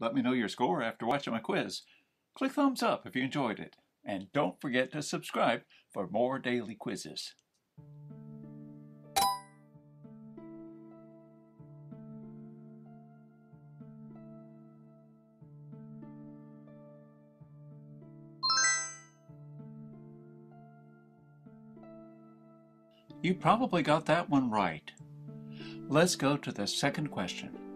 Let me know your score after watching my quiz. Click thumbs up if you enjoyed it. And don't forget to subscribe for more daily quizzes. You probably got that one right. Let's go to the second question.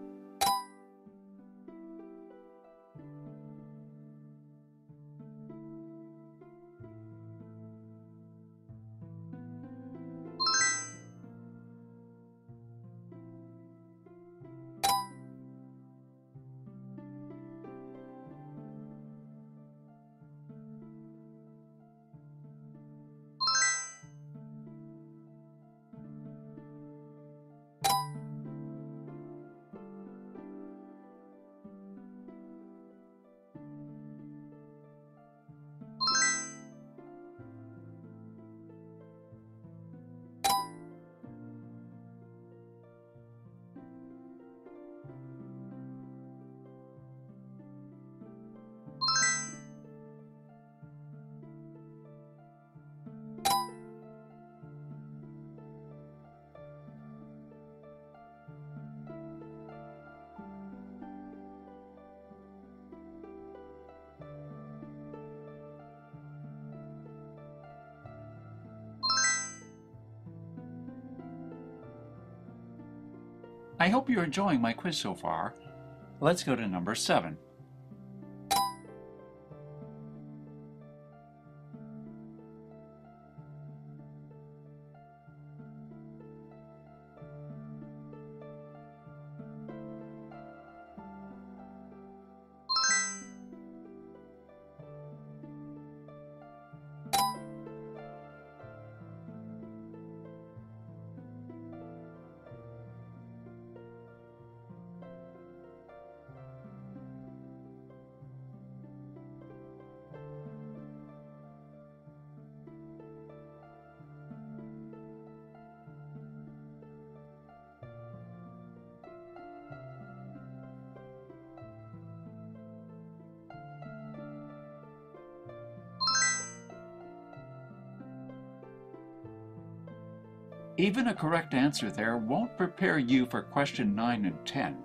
I hope you're enjoying my quiz so far. Let's go to number seven. Even a correct answer there won't prepare you for question 9 and 10.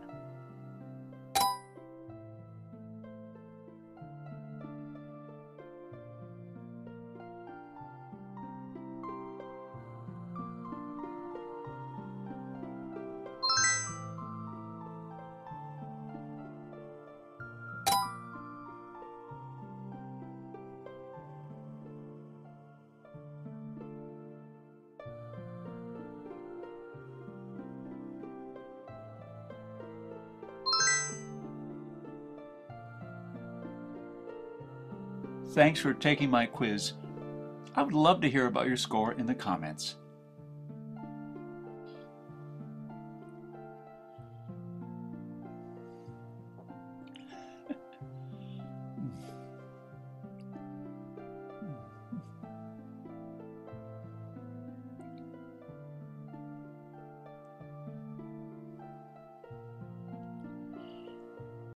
Thanks for taking my quiz. I would love to hear about your score in the comments.